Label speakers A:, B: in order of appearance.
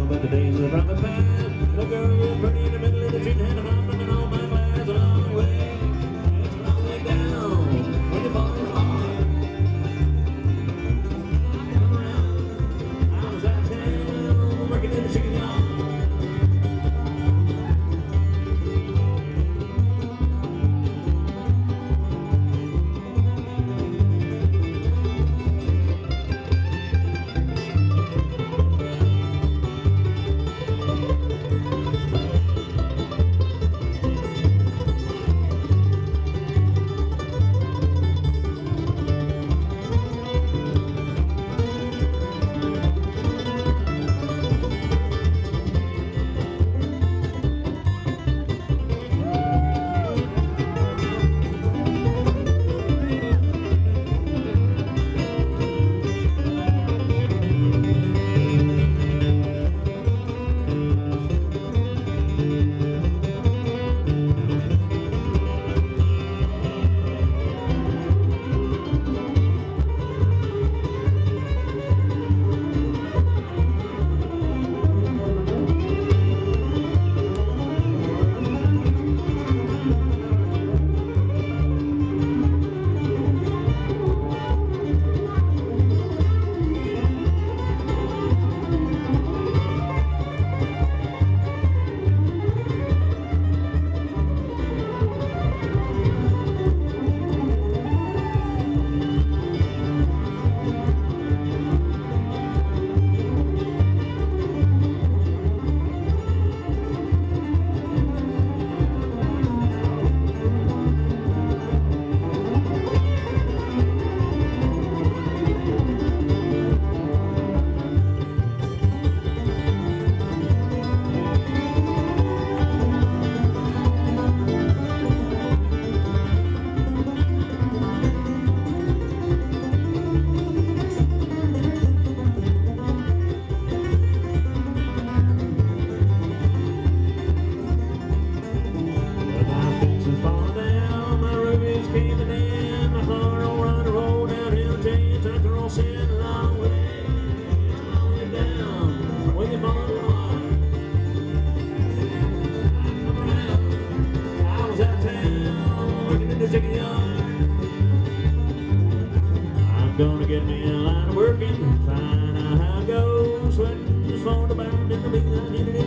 A: remember the days of Ramadan. Gonna get me a line working fine. I go sweating, just phone about in the beginning.